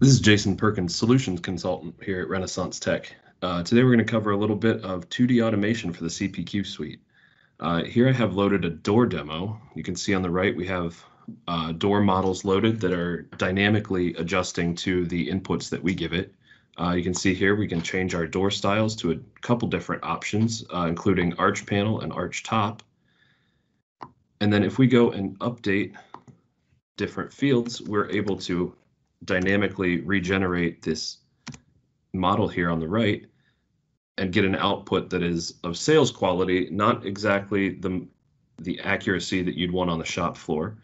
This is Jason Perkins, Solutions Consultant here at Renaissance Tech. Uh, today we're going to cover a little bit of 2D automation for the CPQ suite. Uh, here I have loaded a door demo. You can see on the right we have uh, door models loaded that are dynamically adjusting to the inputs that we give it. Uh, you can see here we can change our door styles to a couple different options, uh, including arch panel and arch top. And then if we go and update different fields, we're able to dynamically regenerate this model here on the right and get an output that is of sales quality, not exactly the, the accuracy that you'd want on the shop floor,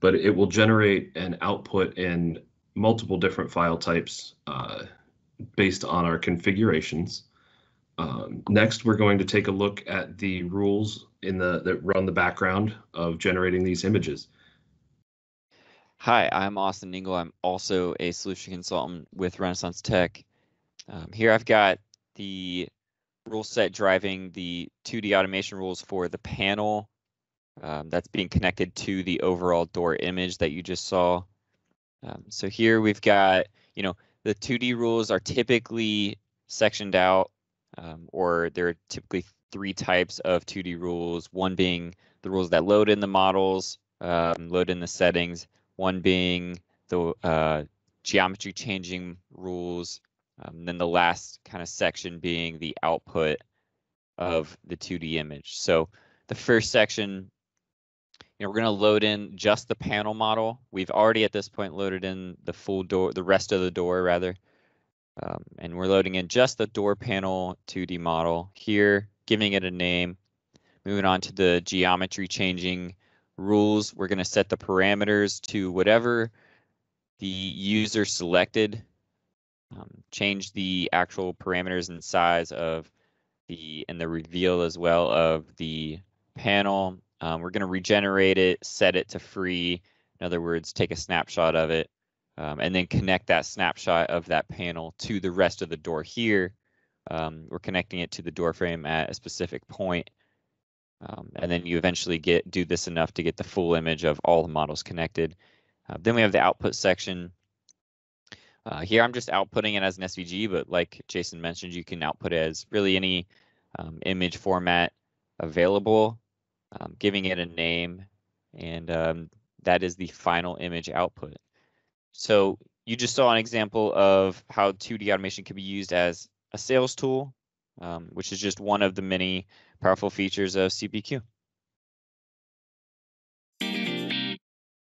but it will generate an output in multiple different file types uh, based on our configurations. Um, next, we're going to take a look at the rules in the that run the background of generating these images. Hi, I'm Austin Ningle. I'm also a solution consultant with Renaissance Tech. Um, here I've got the rule set driving the 2D automation rules for the panel um, that's being connected to the overall door image that you just saw. Um, so here we've got, you know, the 2D rules are typically sectioned out, um, or there are typically three types of 2D rules, one being the rules that load in the models, um, load in the settings, one being the uh, geometry changing rules, um, then the last kind of section being the output of the 2D image. So the first section, you know, we're going to load in just the panel model. We've already at this point loaded in the full door, the rest of the door rather. Um, and we're loading in just the door panel 2D model here, giving it a name. Moving on to the geometry changing rules, we're going to set the parameters to whatever the user selected. Um, change the actual parameters and size of the and the reveal as well of the panel. Um, we're going to regenerate it, set it to free. In other words, take a snapshot of it, um, and then connect that snapshot of that panel to the rest of the door here. Um, we're connecting it to the door frame at a specific point. Um, and then you eventually get do this enough to get the full image of all the models connected. Uh, then we have the output section. Uh, here I'm just outputting it as an SVG, but like Jason mentioned, you can output it as really any um, image format available, um, giving it a name, and um, that is the final image output. So you just saw an example of how 2D automation can be used as a sales tool, um, which is just one of the many powerful features of CPQ.